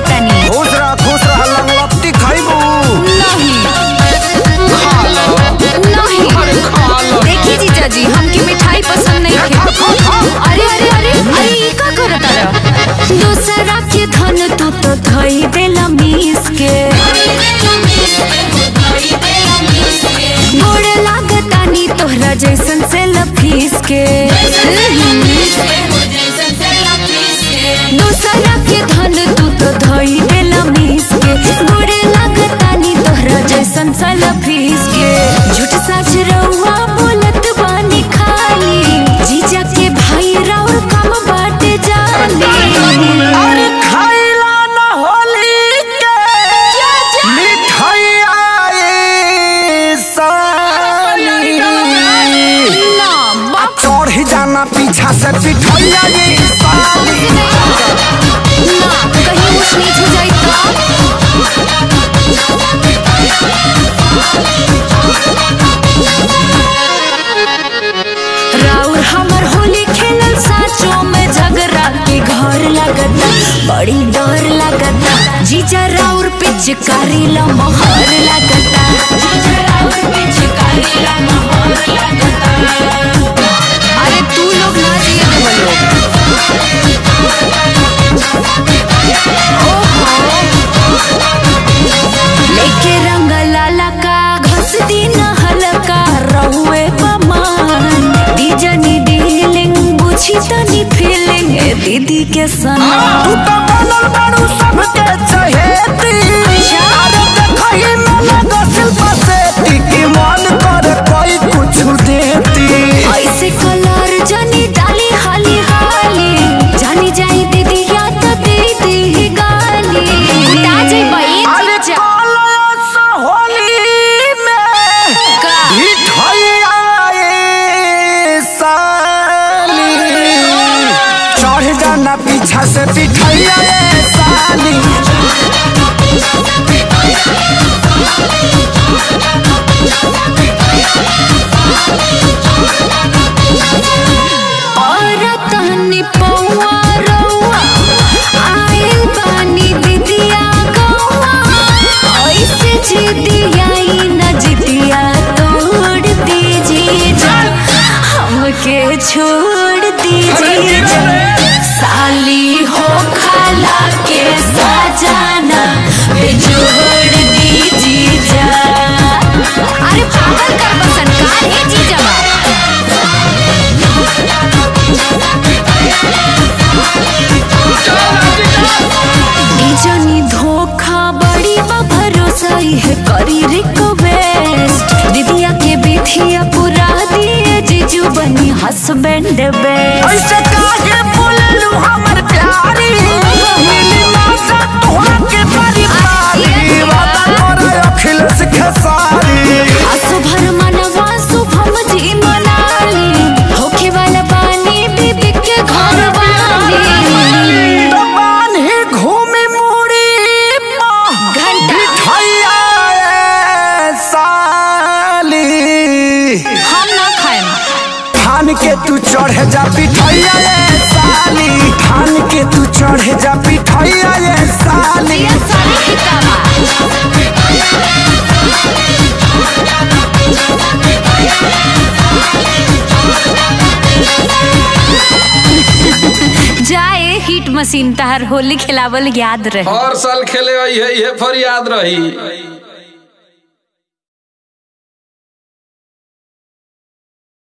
कहता नहीं। पीछा से पिठल ये राउर होली खेलल में झगड़ा के घर लगता। बड़ी डर लगता। जीजा राउर पिचकारी लगता। जीजा राउर के सना। तो पीछा से पिठैया साली। और तहनी पौआ रौआ, आए पानी दिदिया गौआ। ऐसे जिदिया न जिदिया तोड़ दीजिए हमके छू आई है करी रिक्वेस्ट दीदिया के बिथिया पूरा दिए जीजू बनी हस्बैंड बेस्ट थान के तू चढ़ जा पिठैया ये साली। थान के तू चढ़ जा पिठैया ये साली। जाए हिट मशीन तहर होली खिलावल याद रहे। हर साल खेले आई है ये फर याद रही।